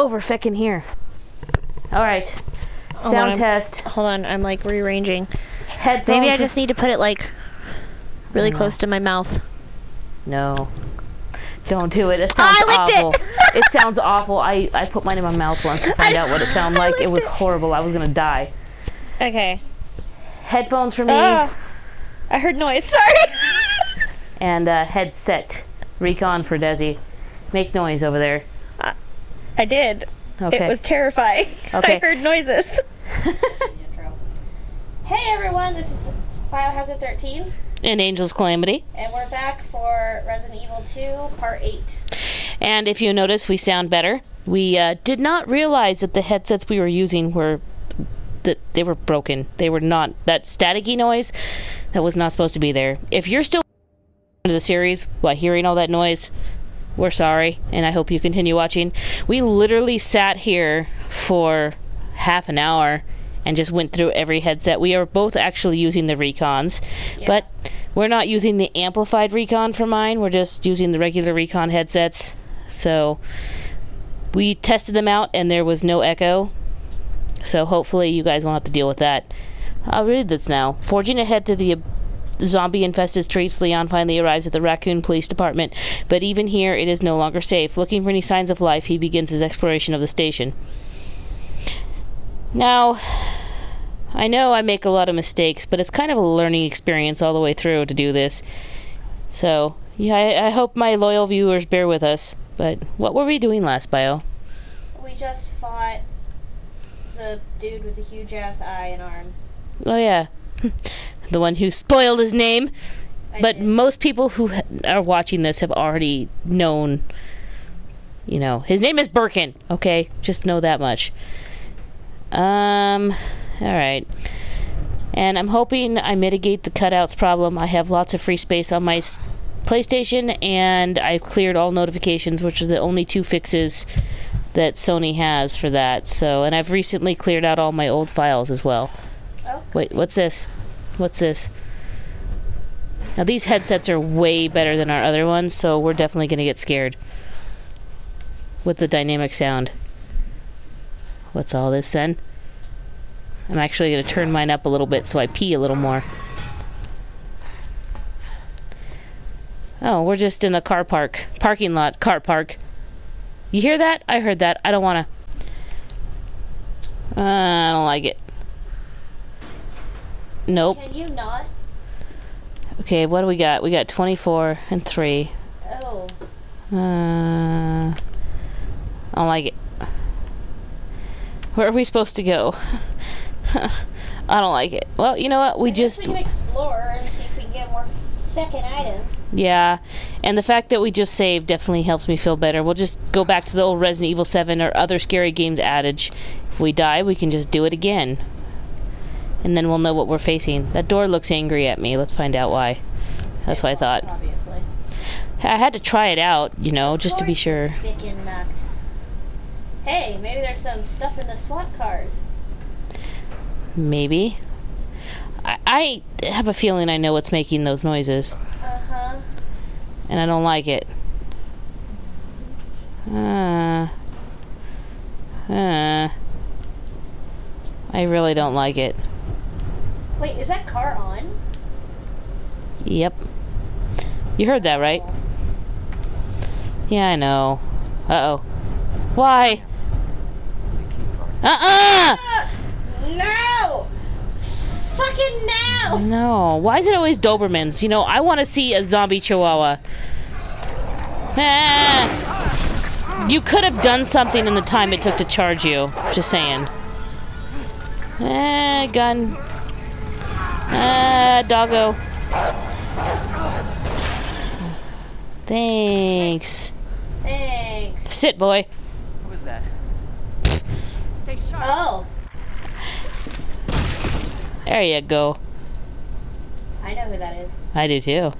over feckin' here. All right. Hold on, Sound I'm- test. Hold on, I'm like rearranging. Headphones. Maybe I just need to put it like really No. close to my mouth. No. Don't do it. It sounds I licked it. awful. It. sounds awful. I, I put mine in my mouth once to find I- out what it sounded like. It was it. horrible. I was gonna die. Okay. Headphones for me Ah, I heard noise. Sorry. and uh, headset. Recon for Desi. Make noise over there. I did. Okay. It was terrifying. Okay. I heard noises. Hey everyone, this is Biohazard 13, and Angel's Calamity. and we're back for Resident Evil 2 Part 8. And if you notice, we sound better. We uh, did not realize that the headsets we were using were that they were broken. They were not that staticky noise that was not supposed to be there. If you're still into the series by hearing all that noise, we're sorry, and I hope you continue watching. We literally sat here for half an hour and just went through every headset. We are both actually using the Recons, but we're not using the amplified Recon for mine. We're just using the regular Recon headsets. So we tested them out and there was no echo. So hopefully you guys won't have to deal with that. I'll read this now. Forging ahead to the zombie infested streets, Leon finally arrives at the Raccoon Police Department. But even here, it is no longer safe. Looking for any signs of life, he begins his exploration of the station. Now, I know I make a lot of mistakes, but it's kind of a learning experience all the way through to do this. So, yeah, I, I hope my loyal viewers bear with us. But what were we doing last, Bio? We just fought the dude with the huge ass eye and arm. Oh, yeah. the one who spoiled his name. I But did. most people who ha- are watching this have already known, you know, his name is Birkin. Okay, just know that much. Um, all right. And I'm hoping I mitigate the cutouts problem. I have lots of free space on my s- PlayStation, and I've cleared all notifications, which are the only two fixes that Sony has for that. So, and I've recently cleared out all my old files as well. Wait, what's this? What's this? Now these headsets are way better than our other ones, so we're definitely gonna get scared with the dynamic sound. What's all this then? I'm actually gonna turn mine up a little bit so I pee a little more. Oh, we're just in a car park. Parking lot. Car park. You hear that? I heard that. I don't wanna. Uh, I don't like it. Nope. can you not? Okay, what do we got? We got 24 and 3. Oh, Uh, I don't like it. Where are we supposed to go? I don't like it. Well, you know what? We I just we can explore and see if we can get more feckin' items. yeah, and the fact that we just saved definitely helps me feel better. We'll just go back to the old Resident Evil 7 or other scary games adage. If we die, we can just do it again. And then we'll know what we're facing. That door looks angry at me. Let's find out why. That's what I thought. Obviously. I had to try it out, you know, just to be sure. Hey, maybe there's some stuff in the SWAT cars. Maybe. I, I have a feeling I know what's making those noises, Uh huh. and I don't like it. Uh, uh, I really don't like it. Wait, is that car on? Yep. You heard that, right? Yeah, I know. Uh oh. Why? Uh uh! Ah! No! Fucking no! No. Why is it always Dobermans? You know, I want to see a zombie chihuahua. Ah. You could have done something in the time it took to charge you. Just saying. Eh, gun. Ah, doggo. Thanks. Thanks. Sit, boy. What was that? Stay sharp. Oh, There you go. I know who that is. I do too.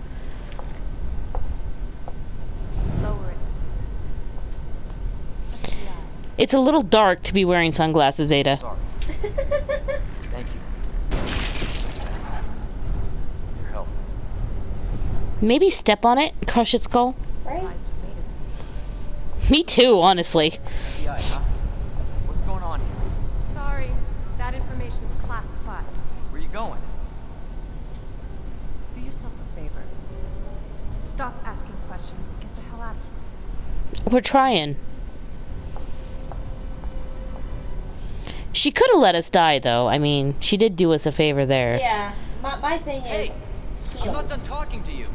Lower it. It's a little dark to be wearing sunglasses, Ada. Sorry. Thank you. Your help. Maybe step on it, crush its skull. right? Surprised you made it this Me too, honestly. FBI, huh? What's going on here? Sorry, that information's classified. Where you going? Do yourself a favor. Stop asking questions and get the hell out of here. We're trying. She could have let us die, though. I mean, she did do us a favor there. Yeah. My, my thing is Hey, I'm not done talking to you.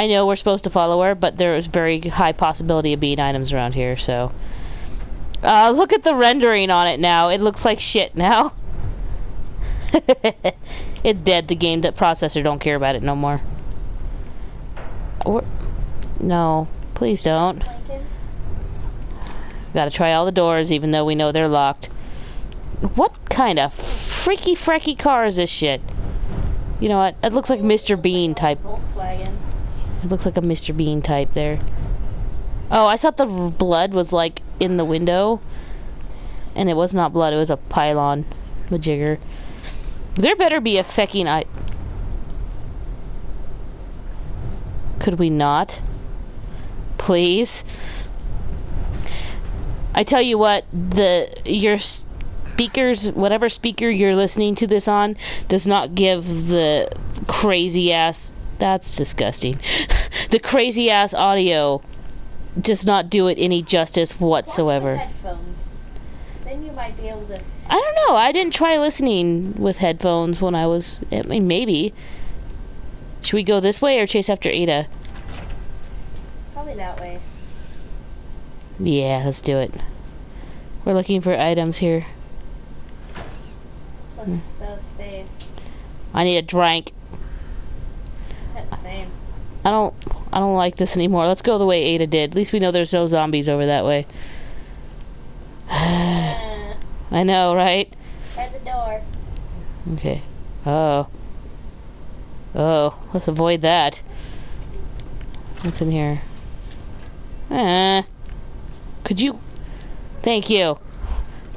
I know we're supposed to follow her, but there is very high possibility of being items around here, so. Uh, look at the rendering on it now. It looks like shit now. it's dead. The game processor don't care about it no more. No, please don't. Gotta try all the doors, even though we know they're locked. What kind of freaky freaky car is this shit? You know what? It looks like Mr. Bean type. Volkswagen. It looks like a Mr. Bean type there. Oh, I thought the blood was like in the window. And it was not blood, it was a pylon. Majigger. There better be a fecking I. Could we not? Please? I tell you what, the your speakers, whatever speaker you're listening to this on, does not give the crazy ass. That's disgusting. the crazy ass audio does not do it any justice whatsoever. headphones. Then you might be able to. I don't know. I didn't try listening with headphones when I was. I mean, maybe. Should we go this way or chase after Ada? Probably that way. Yeah, let's do it. We're looking for items here. This looks so safe. I need a drink. Same. I don't. I don't like this anymore. Let's go the way Ada did. At least we know there's no zombies over that way. Uh, I know, right? try the door. Okay. Oh. Oh, let's avoid that. What's in here? Uh, could you? Thank you.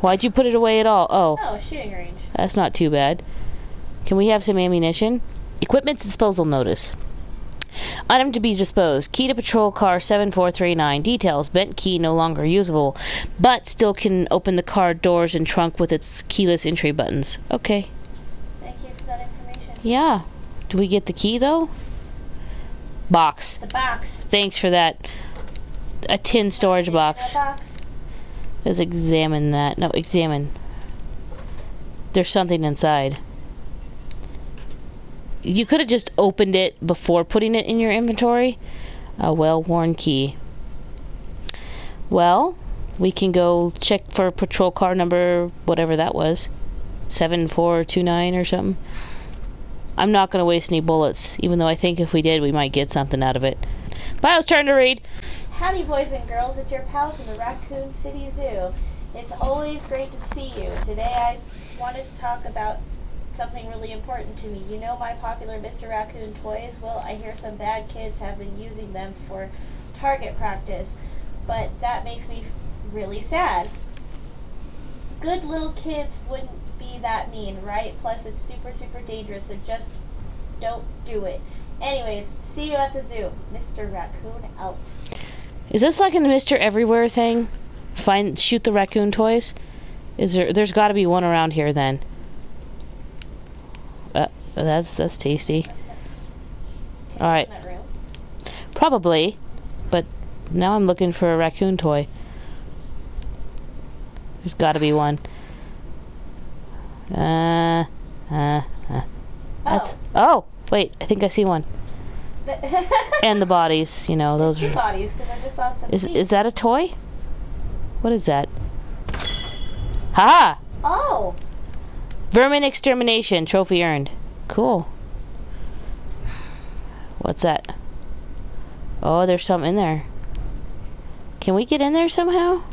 Why'd you put it away at all? Oh, Oh, shooting range. that's not too bad. Can we have some ammunition? Equipment disposal notice. Item to be disposed. Key to patrol car 7439. Details. Bent key no longer usable, but still can open the car doors and trunk with its keyless entry buttons. Okay. Thank you for that information. Yeah. Do we get the key though? Box. The box. Thanks for that. A tin storage box. box. Let's examine that. No, examine. There's something inside. You could have just opened it before putting it in your inventory. A well-worn key. Well, we can go check for patrol car number whatever that was. 7429 or something. I'm not going to waste any bullets, even though I think if we did, we might get something out of it. Bio's turn to read. Howdy, boys and girls. It's your pal from the Raccoon City Zoo. It's always great to see you. Today I wanted to talk about something really important to me. You know my popular Mr. Raccoon toys? Well, I hear some bad kids have been using them for target practice, but that makes me really sad. Good little kids wouldn't be that mean, right? Plus, it's super, super dangerous, so just don't do it. Anyways, see you at the zoo. Mr. Raccoon out. Is this like a Mr. Everywhere thing? Find shoot the raccoon toys? Is there there's got to be one around here then. Uh, that's that's tasty. All right. In that room. Probably. But now I'm looking for a raccoon toy. There's got to be one. Uh uh, uh. That's Oh, wait, I think I see one. And the bodies, you know, those two are bodies because I just saw some. Is feet. is that a toy? What is that? Ha! Oh, Vermin extermination trophy earned. Cool. What's that? Oh, there's something in there. Can we get in there somehow?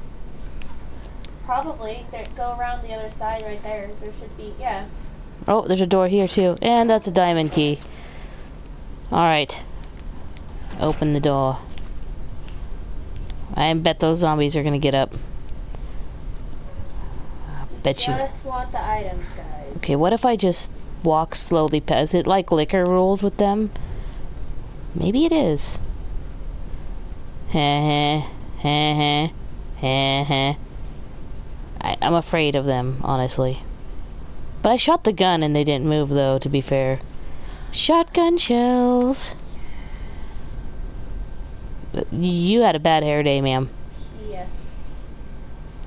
probably. There, go around the other side right there. There should be. Yeah. Oh, there's a door here too. And that's a diamond key. Alright. Open the door. I bet those zombies are gonna get up. I bet you. Just want the items, guys. Okay, what if I just walk slowly past? Is it like Licker rules with them? Maybe it is. Heh heh. Heh heh. Heh heh. I, I'm afraid of them, honestly. But I shot the gun and they didn't move, though, to be fair. Shotgun shells. You had a bad hair day, ma'am. Yes.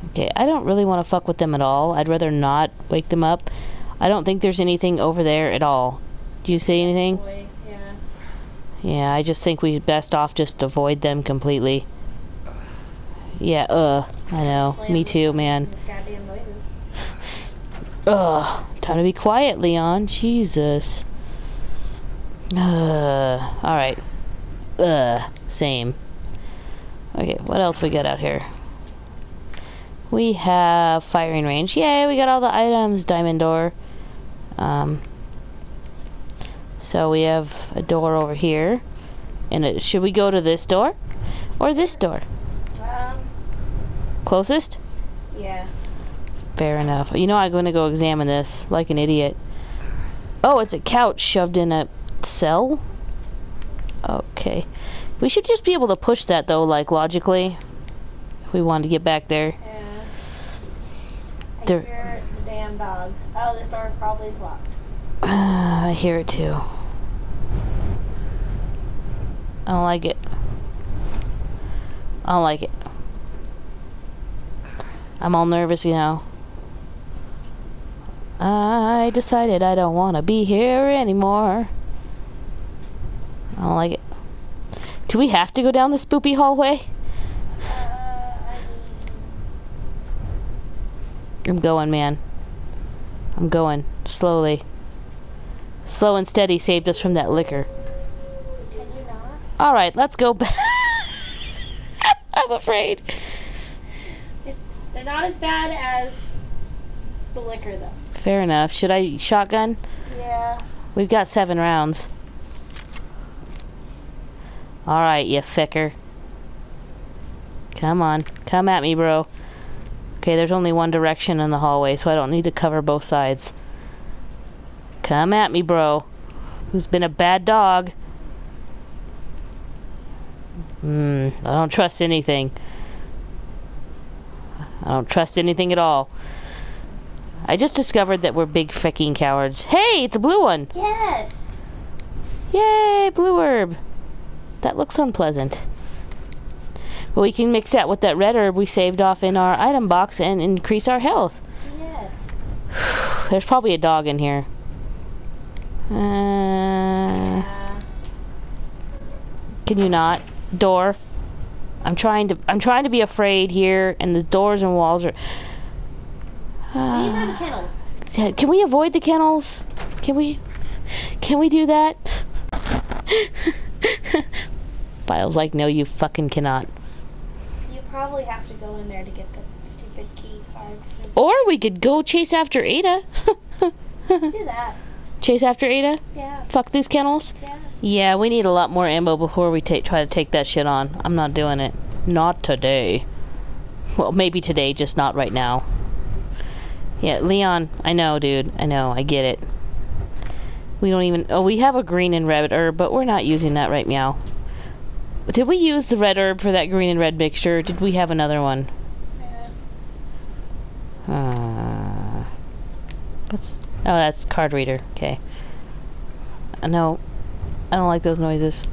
Okay, I don't really want to fuck with them at all. I'd rather not wake them up. I don't think there's anything over there at all. Do you see anything? Yeah. Yeah, I just think we best off just avoid them completely. Yeah, uh, I know. Me too, man. Ugh, time to be quiet, Leon. Jesus. Uh, alright. Uh, same. Okay, what else we got out here? We have firing range. Yay, we got all the items, diamond door. Um, so we have a door over here. And it, should we go to this door? Or this door? Um, Closest? yeah. Fair enough. You know, I'm going to go examine this like an idiot. Oh, it's a couch shoved in a cell? Okay. We should just be able to push that, though, like, logically. If we wanted to get back there. Yeah. There- hear the damn dog. Oh, this door probably is locked. I hear it, too. I don't like it. I don't like it. I'm all nervous, you know. I decided I don't want to be here anymore. I don't like it. Do we have to go down the spoopy hallway? Uh, I mean, I'm going, man. I'm going. Slowly. Slow and steady saved us from that Licker. can you not? Alright, let's go back. I'm afraid. They're not as bad as the Licker, though. Fair enough. Should I shotgun? Yeah. We've got seven rounds. Alright, you ficker. Come on. Come at me, bro. Okay, there's only one direction in the hallway, so I don't need to cover both sides. Come at me, bro. Who's been a bad dog? Hmm, I don't trust anything. I don't trust anything at all. I just discovered that we're big freaking cowards. Hey, it's a blue one. Yes. Yay, blue herb. That looks unpleasant. We can mix that with that red herb we saved off in our item box and increase our health. Yes. There's probably a dog in here. Uh, Uh, can you not? Door. I'm trying to. I'm trying to be afraid here, and the doors and walls are. these are the Uh, kennels. can we avoid the kennels? Can we? Can we do that? Bile's like, no, you fucking cannot. Probably have to go in there to get the stupid key card. Or we could go chase after Ada. Do that. chase after Ada? Yeah. Fuck these kennels? Yeah. Yeah, we need a lot more ammo before we take try to take that shit on. I'm not doing it. Not today. Well, maybe today, just not right now. Yeah, Leon, I know, dude. I know, I get it. We don't even. Oh, we have a green and red herb, but we're not using that right meow. Did we use the red herb for that green and red mixture? Did we have another one? Yeah. Uh, that's oh, that's card reader. Okay. Uh, no, I don't like those noises.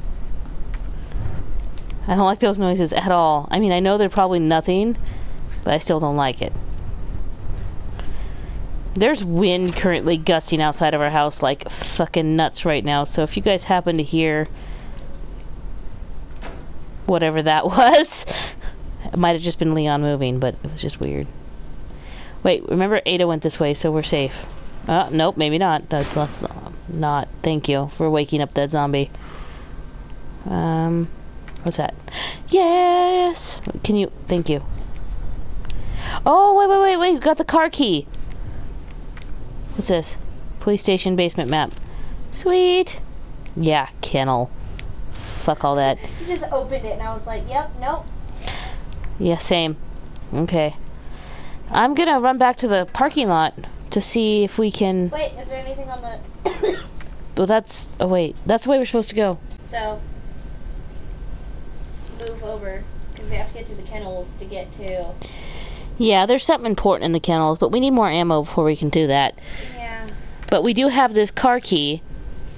I don't like those noises at all. I mean, I know they're probably nothing, but I still don't like it. There's wind currently gusting outside of our house like fucking nuts right now. So if you guys happen to hear whatever that was, it might have just been Leon moving, but it was just weird. Wait, remember Ada went this way, so we're safe. Uh, nope, maybe not. That's less not. Thank you for waking up that zombie. Um, what's that? Yes. Can you? Thank you. Oh wait, wait, wait, wait! We got the car key. What's this? Police station basement map. Sweet. Yeah, kennel. Fuck all that. You just opened it and I was like, yep, nope. Yeah, same. Okay. I'm gonna run back to the parking lot to see if we can. Wait, is there anything on the. Well, that's. Oh, wait. That's the way we're supposed to go. so. move over because we have to get to the kennels to get to. Yeah, there's something important in the kennels, but we need more ammo before we can do that. Yeah. But we do have this car key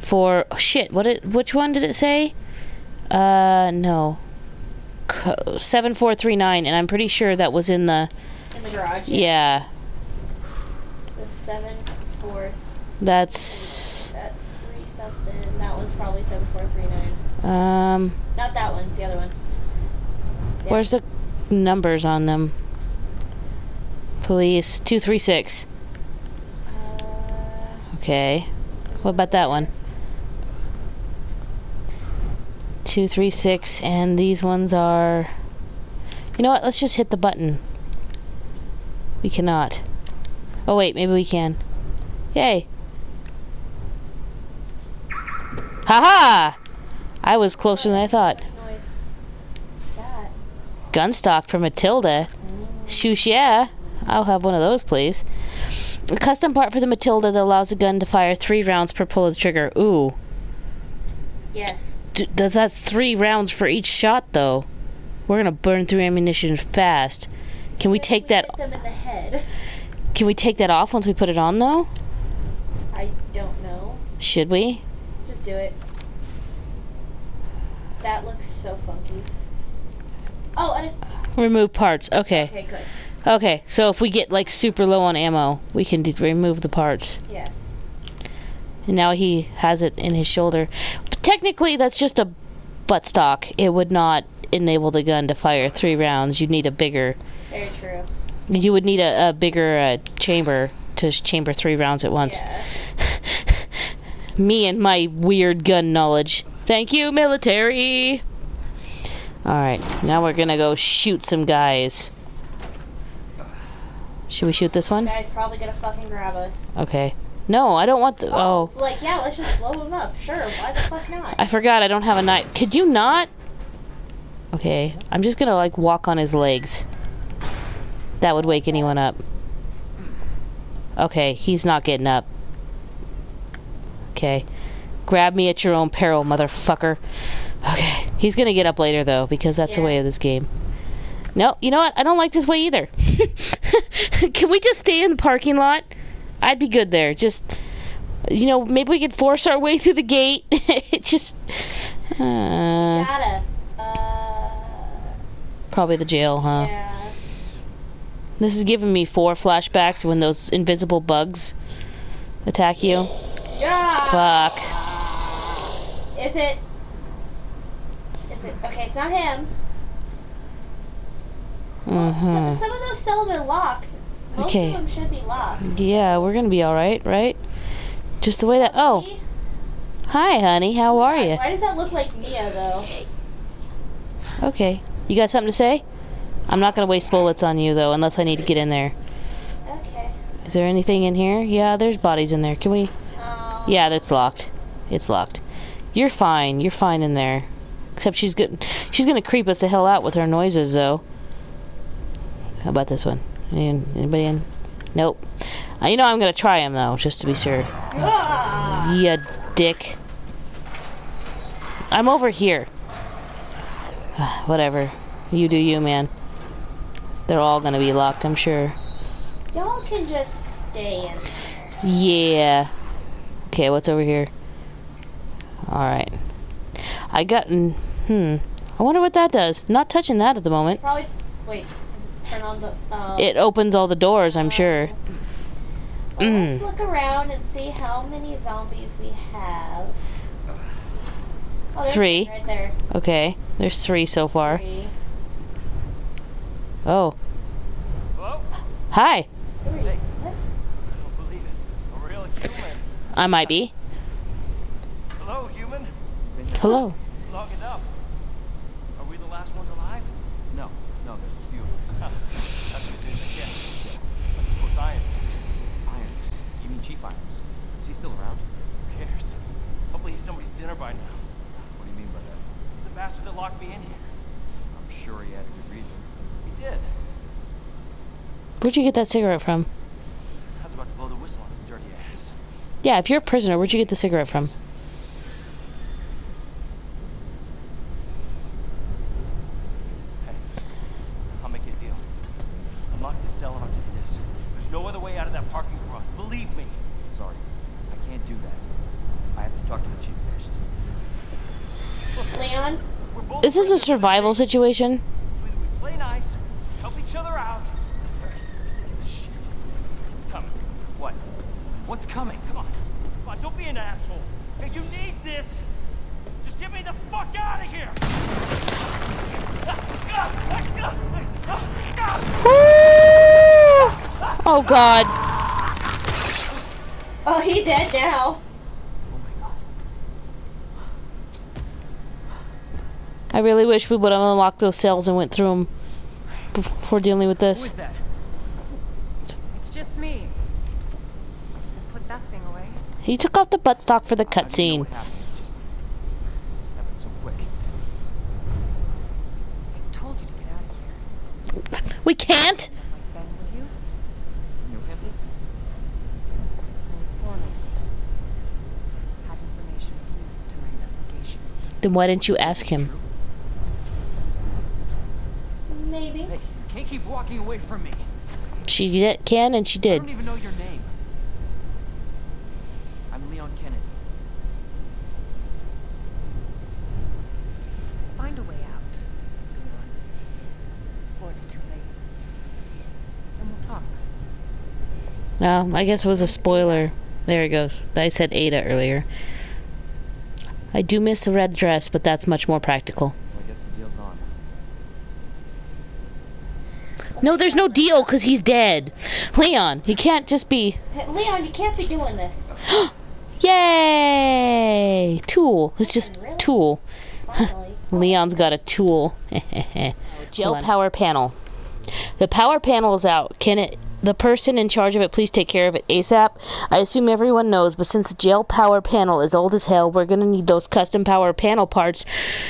for oh, shit. What it? Which one did it say? Uh, no. Co- Seven four three nine, and I'm pretty sure that was in the. In the garage. Yeah, So seven four. that's. That's three something. That one's probably seven four three nine. Um, Not that one. The other one. Yeah. where's the numbers on them? Police two three six. Uh, Okay. What about that one? Two three six, and these ones are. You know what? Let's just hit the button. We cannot. Oh wait, maybe we can. Yay! Haha! I was closer than I thought. Gunstock for Matilda. Shoosh, yeah. I'll have one of those, please. A custom part for the Matilda that allows the gun to fire three rounds per pull of the trigger. Ooh. Yes. Does that three rounds for each shot, though? We're gonna burn through ammunition fast. Can we take that? Them in the head. Can we take that off once we put it on, though? I don't know. Should we? Just do it. That looks so funky. Oh, and Remove parts. Okay. okay, good. Okay. So if we get like super low on ammo, we can d- remove the parts. Yes. And now he has it in his shoulder. Technically, that's just a butt stock. It would not enable the gun to fire three rounds. You'd need a bigger. Very true. You would need a, a bigger uh, chamber to chamber three rounds at once. Yeah. Me and my weird gun knowledge. Thank you, military. All right, now we're gonna go shoot some guys. Should we shoot this one? Guy's probably gonna fucking grab us. Okay. No, I don't want the. Oh, Like, yeah, let's just blow him up. Sure, why the fuck not? I forgot. I don't have a knife. Could you not? Okay, I'm just gonna like walk on his legs. That would wake anyone up. Okay, he's not getting up. Okay. Grab me at your own peril, motherfucker. Okay. He's gonna get up later though, because that's the way of this game. No, you know what? I don't like this way either. Can we just stay in the parking lot? I'd be good there. Just you know, maybe we could force our way through the gate. it just uh, Gotta. Uh. probably the jail, huh? Yeah. This is giving me four flashbacks when those invisible bugs attack you. Yeah. Fuck. Is it? Is it? Okay, it's not him. But Mhm. some of those cells are locked. Most Okay. should be. Yeah, we're gonna be all right, right? Just the way that. Oh, hi, honey. How are you? Why does that look like Mia though? Okay. You got something to say? I'm not gonna waste bullets on you though, unless I need to get in there. Okay. Is there anything in here? Yeah, there's bodies in there. Can we? Um, Yeah, that's locked. It's locked. You're fine. You're fine in there. Except she's good. She's gonna creep us the hell out with her noises, though. How about this one? Any- Anybody in? Nope. Uh, you know I'm gonna try him though, just to be sure. Ah! Ya dick. I'm over here. Whatever. You do you, man. They're all gonna be locked, I'm sure. Y'all can just stay in. Yeah. Okay, what's over here? Alright. I got. mm, Hmm. I wonder what that does. Not touching that at the moment. Probably. Wait. Does it turn on the? Um, It opens all the doors, I'm sure. well, mm. Let's look around and see how many zombies we have. Oh, there's Three. one Right there. Okay. There's three so far. Three. Oh. Hello? Hi. Hey. I don't believe it. A real human. I might be. Hello, human. Hello. Long enough. Are we the last ones alive? No, no, there's a few of us. Huh. That's good news, I guess. I suppose Irons. Irons? You mean Chief Irons? Is he still around? Who cares? Hopefully he's somebody's dinner by now. What do you mean by that? He's the bastard that locked me in here. I'm sure he had a good reason. He did. Where'd you get that cigarette from? I was about to blow the whistle on his dirty ass. Yeah, if you're a prisoner, where'd you get the cigarette from? Unlock the cell and I'll give you this. There's no other way out of that parking garage. Believe me. Sorry, I can't do that. I have to talk to the chief first. Look, Leon, we're Is a prisoners of the survival situation? We play nice, help each other out. Shit. It's coming. What? What's coming? Come on. Come on, don't be an asshole. Okay, you need this. Just get me the fuck out of here. Oh god. oh, he dead now. I really wish we would have unlocked those cells and went through them before dealing with this. is that? It's just me. So you put that thing away. He took off the buttstock for the I didn't know cutscene. what happened. It just happened so quick. I told you to get out of here. We can't. Like Ben, would you? You knew him? He's an informant. Had information to my investigation. Then why didn't you ask him? True? Maybe. Hey, can't keep walking away from me. She did, can and she did. I did. don't even know your name. I'm Leon Kennedy. Find a way out. Leon. Before it's too late. Then we'll talk. No, I guess it was a spoiler. There it goes. I said Ada earlier. I do miss the red dress, but that's much more practical. Well, I guess the deal's on. No, there's no deal because he's dead. Leon, he can't just be. Leon, you can't be doing this. Yay! Tool. It's just Really? tool. Leon's got a tool. Jail power panel. The power panel is out. Can it? The person in charge of it please take care of it ASAP. I assume everyone knows, but since the jail power panel is old as hell, we're gonna need those custom power panel parts.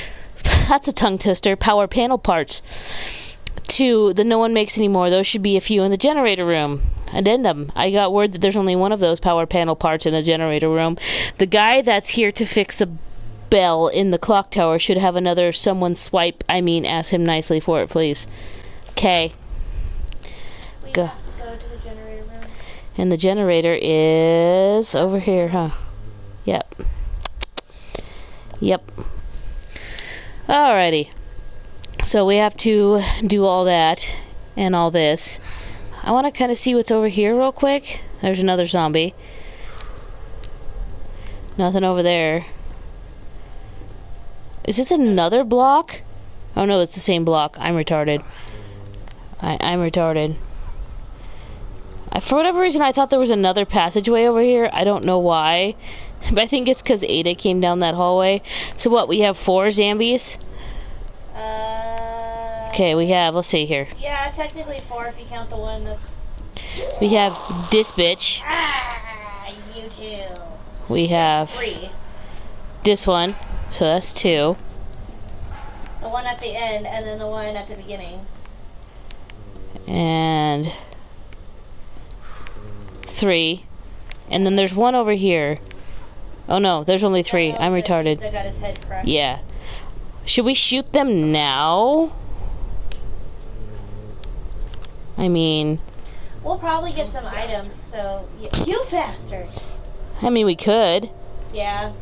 That's a tongue twister. Power panel parts. Two that no one makes anymore. Those should be a few in the generator room. Addendum. I got word that there's only one of those power panel parts in the generator room. The guy that's here to fix the bell in the clock tower should have another someone swipe. I mean, ask him nicely for it, please. Okay. We Go. go to the generator room. And the generator is over here, huh? Yep. Yep. Alrighty. So we have to do all that and all this. I want to kind of see what's over here real quick. There's another zombie. Nothing over there. Is this another block? Oh no, it's the same block. I'm retarded. I, I'm retarded. I, for whatever reason, I thought there was another passageway over here. I don't know why. But I think it's because Ada came down that hallway. So what, we have four zombies? Okay, we have, let's see here. Yeah, technically four if you count the one that's. We have this bitch. Ah, you too. We have Three. this one. So that's two. The one at the end, and then the one at the beginning. And three. And then there's one over here. Oh no, there's only three. Oh, I'm retarded. Got his head. Yeah. Should we shoot them now? I mean, We'll probably get some items, so. You, you bastard! I mean we could. Yeah.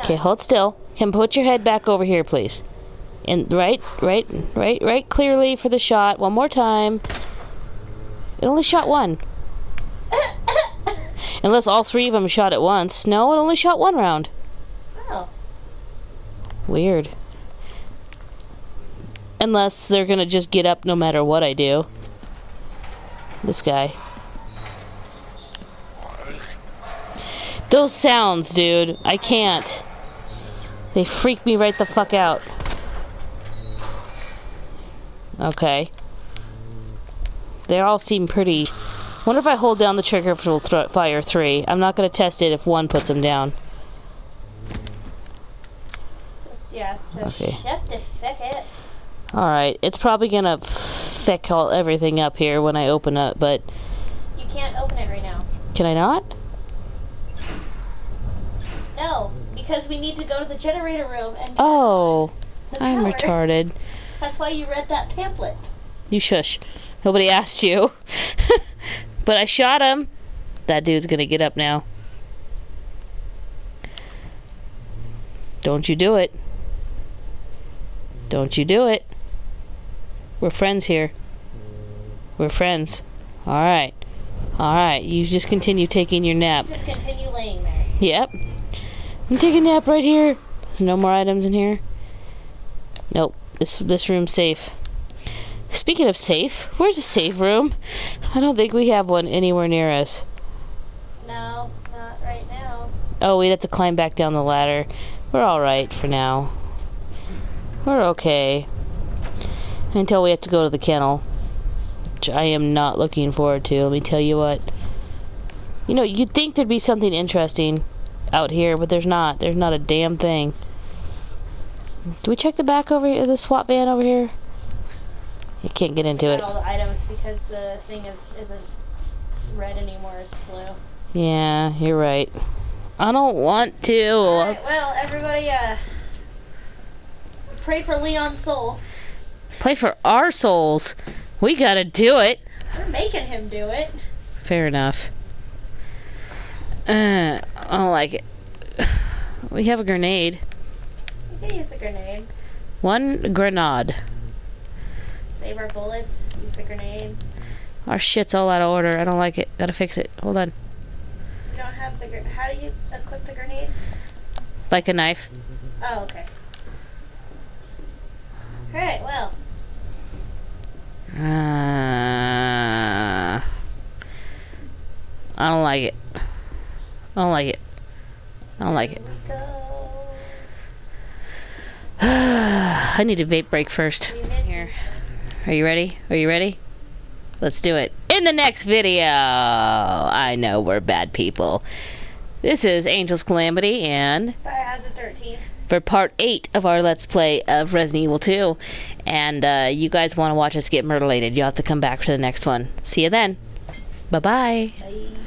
Okay, hold still. Can put your head back over here, please. And right, right, right, right clearly for the shot. One more time. It only shot one. Unless all three of them shot at once. No, it only shot one round. oh. Weird. Unless they're gonna just get up no matter what I do. This guy. Those sounds, dude. I can't. They freak me right the fuck out. Okay. They all seem pretty. Wonder if I hold down the trigger if it'll throw fire three. I'm not gonna test it if one puts them down. Just, yeah. Just Okay. shut the fuck it. All right, it's probably gonna feck all everything up here when I open up, but You can't open it right now. can I not? No, because we need to go to the generator room and. Oh, I'm power. retarded. That's why you read that pamphlet. You shush. Nobody asked you. but I shot him. That dude's gonna get up now. Don't you do it. Don't you do it. We're friends here. We're friends. Alright. Alright, you just continue taking your nap. Just continue laying there. Yep. I'm taking a nap right here. There's no more items in here. Nope. This this room's safe. Speaking of safe, where's the safe room? I don't think we have one anywhere near us. No, not right now. Oh, we'd have to climb back down the ladder. We're alright for now. We're okay. Until we have to go to the kennel. Which I am not looking forward to, let me tell you what. You know, you'd think there'd be something interesting out here, but there's not. There's not a damn thing. Do we check the back over here, the SWAT van over here? You can't get into it. all the items because the thing is isn't red anymore. It's blue. Yeah, you're right. I don't want to. Alright, well, everybody, uh, pray for Leon's soul. Play for our souls. We gotta do it. We're making him do it. Fair enough. Uh, I don't like it. We have a grenade. We can use the grenade. One grenade. Save our bullets. Use the grenade. Our shit's all out of order. I don't like it. Gotta fix it. Hold on. You don't have the grenade. How do you equip the grenade? Like a knife. Oh, okay. Alright, well. Uh, I don't like it. I don't like it. I don't like it. I need a vape break first. Here. Are you ready? Are you ready? Let's do it. In the next video, I know we're bad people. This is Angel's Calamity, and Biohazard 13. For part 8 of our Let's Play of Resident Evil 2. And uh, you guys want to watch us get murderlated, you'll have to come back for the next one. See you then. Bye-bye. Bye.